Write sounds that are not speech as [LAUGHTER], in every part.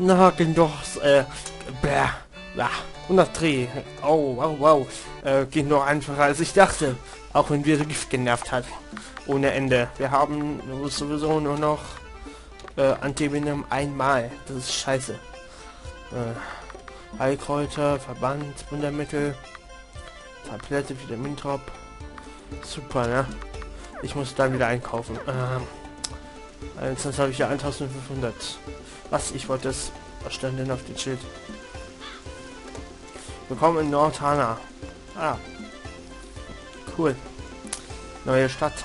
Na, doch, äh, bäh, ja, 103. Oh, wow, wow. Äh, ging noch einfacher als ich dachte. Auch wenn wir Gift genervt hat. Ohne Ende. Wir haben sowieso nur noch äh, Antivenom einmal. Das ist scheiße. Äh, Heilkräuter, Verband, Wundermittel, Tablette, Vitamintrop. Super, ne? Ich muss dann wieder einkaufen. Ähm, sonst habe ich ja 1500. Was? Ich wollte das... Was auf dem Schild? Willkommen in Nordhana. Ah. Cool. Neue Stadt.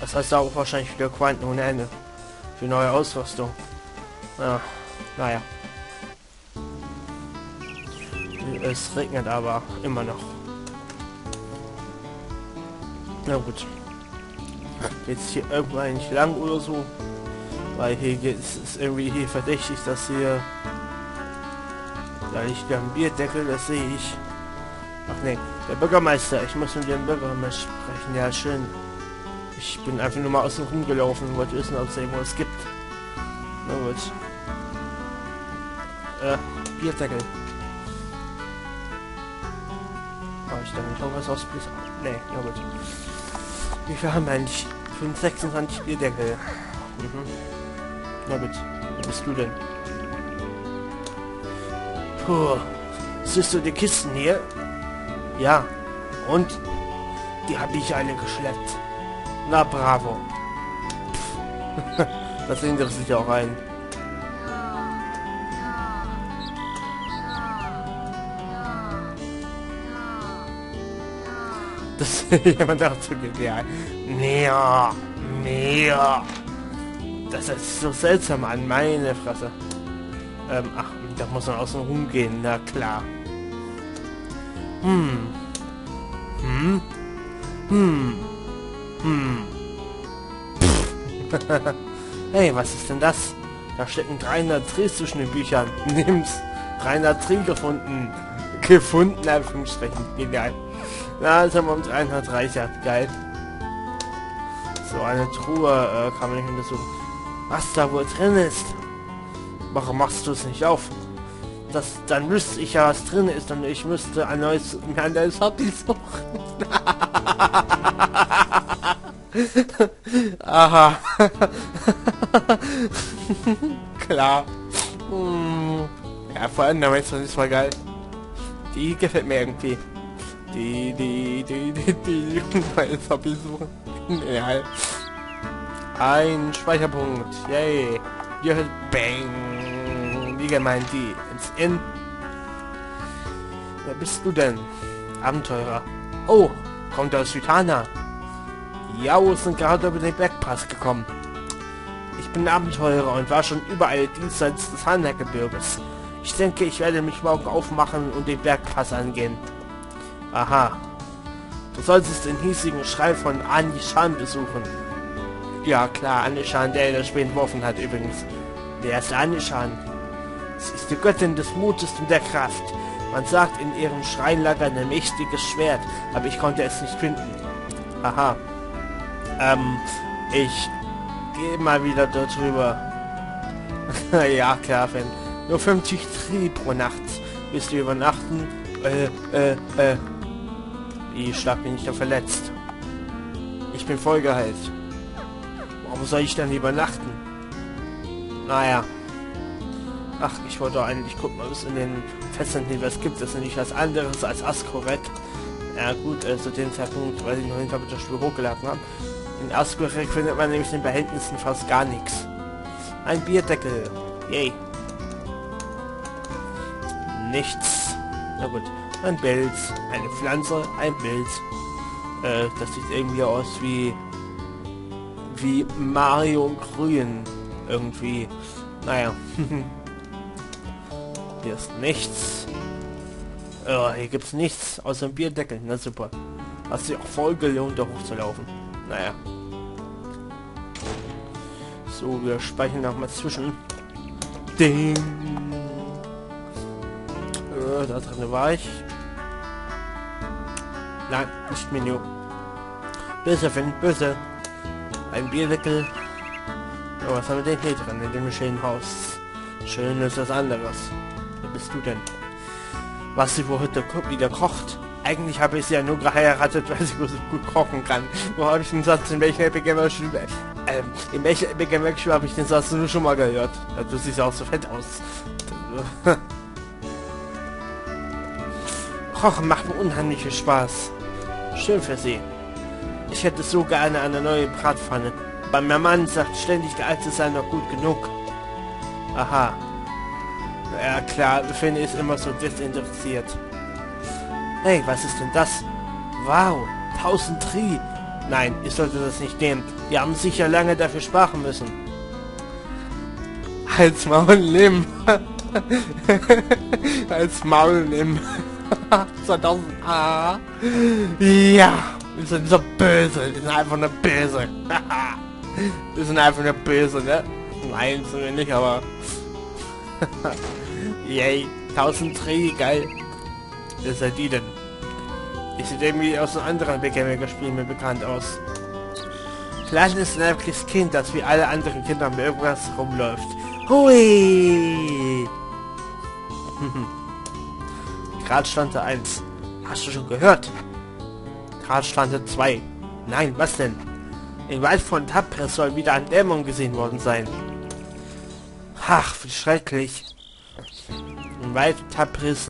Das heißt auch wahrscheinlich wieder Quanten ohne Ende. Für neue Ausrüstung. Ja. Naja. Es regnet aber immer noch. Na gut. Jetzt hier irgendwann nicht lang oder so. Weil hier geht es irgendwie hier verdächtig, dass hier da liegt ein Bierdeckel, das sehe ich. Ach ne, der Bürgermeister. Ich muss mit dem Bürgermeister sprechen. Ja, schön. Ich bin einfach nur mal außen rumgelaufen und wollte wissen, ob es irgendwas gibt. Na gut. Äh, Bierdeckel. Habe ich da nicht auch was aus Ne, ja gut. Wie viel haben wir eigentlich? 26 Bierdeckel. Mhm. Na gut. Wer bist du denn? Puh. Siehst du die Kisten hier? Ja. Und? Die habe ich alle geschleppt. Na bravo. [LAUGHS] das interessiert sich auch ein. Das [LAUGHS] jemand dazu geht, ja. Mehr. Mehr. Das ist so seltsam an meine Fresse. Ähm, ach, da muss man außen rumgehen, na klar. Hm. Hm. Hm. Hm. [LAUGHS] hey, was ist denn das? Da stecken 300 Drehs zwischen den Büchern. [LAUGHS] Nimm's. 300 Dreh gefunden. Gefunden, Anführungsstrichen. Genial. Na, jetzt haben wir uns 100 reicher. Geil. So, eine Truhe äh, kann man nicht untersuchen. Was da wohl drin ist? Warum machst du es nicht auf? Das, dann wüsste ich ja, was drin ist und ich müsste ein neues, mir ein neues Hobby suchen. Aha. Klar. Hm. Ja, vor allem der Meister ist mal geil. Die gefällt mir irgendwie. Die, die, die, die, die, neues Hobby suchen. Ja. Ein Speicherpunkt. Yay. Ihr hört Bang. Wie gemeint die ins In. Wer bist du denn? Abenteurer. Oh, kommt aus Südhana. Ja, wir sind gerade über den Bergpass gekommen. Ich bin Abenteurer und war schon überall diesseits des Hanna-Gebirges. Ich denke, ich werde mich morgen aufmachen und den Bergpass angehen. Aha. Du solltest den hiesigen Schrei von Anishan besuchen. Ja, klar, Anishan, der das Spiel entworfen hat übrigens. Wer ist Anishan? Sie ist die Göttin des Mutes und der Kraft. Man sagt, in ihrem Schrein lag ein mächtiges Schwert, aber ich konnte es nicht finden. Aha. Ähm, ich gehe mal wieder dort rüber. [LAUGHS] ja, klar, Fan. Nur 50 Tri pro Nacht. Willst du übernachten? Äh, äh, äh. Wie stark bin ich da verletzt? Ich bin vollgeheilt. Warum soll ich dann übernachten? Naja. Ach, ich wollte eigentlich gucken, ob es in den Festland was gibt. Das ist nicht was anderes als Askoret. Ja gut, äh, zu dem Zeitpunkt, weil ich noch hinter das Spiel hochgeladen habe. In Askoret findet man nämlich in den Behältnissen fast gar nichts. Ein Bierdeckel. Yay. Nichts. Na gut. Ein Bild. Eine Pflanze. Ein Bild. Äh, das sieht irgendwie aus wie... Wie Mario Grün. Irgendwie. Naja. [LAUGHS] Hier ist nichts. Oh, hier gibt's nichts außer dem Bierdeckel. Na super. Hat sich auch voll gelohnt, da hochzulaufen. Naja. So, wir speichern noch mal zwischen. Ding. Äh, da drin war ich. Nein, nicht Menü. Böse, Finn, böse. Ein Bierdeckel. Oh, was haben wir denn hier drin in dem schönen Haus? Schön ist das anderes. Wer bist du denn? Was sie wohl heute wieder kocht? Eigentlich habe ich sie ja nur geheiratet, weil sie so gut kochen kann. Wo habe ich den Satz, in welcher Epic Schule, ähm, in welcher Epic Schule habe ich den Satz nur schon mal gehört? Ja, du siehst auch so fett aus. [LAUGHS] Kochen macht mir unheimlich viel Spaß. Schön für sie. Ich hätte so gerne eine neue Bratpfanne. Aber mein Mann sagt ständig, der alte sei noch gut genug. Aha. Ja klar, Finn ist immer so desinteressiert. Hey, was ist denn das? Wow, 1000 Tri. Nein, ich sollte das nicht nehmen. Wir haben sicher lange dafür sparen müssen. Als Maul nehmen. [LAUGHS] Als Maul nehmen. [LAUGHS] 2000 A. Ja, wir sind so böse. Wir sind einfach nur böse. [LAUGHS] wir sind einfach nur böse, ne? Nein, sind wir nicht, aber... [LAUGHS] Yay, 1000 Tri, geil. Wer seid ihr denn? Ich sehe irgendwie aus einem anderen Begamer-Spiel mir bekannt aus. Kleines nerviges Kind, das wie alle anderen Kinder mit irgendwas rumläuft. Hui! [LAUGHS] Gradstande 1. Hast du schon gehört? Gradstande 2. Nein, was denn? Im Wald von Tapres soll wieder ein Dämon gesehen worden sein. Ach, wie schrecklich. Im Wald Tapris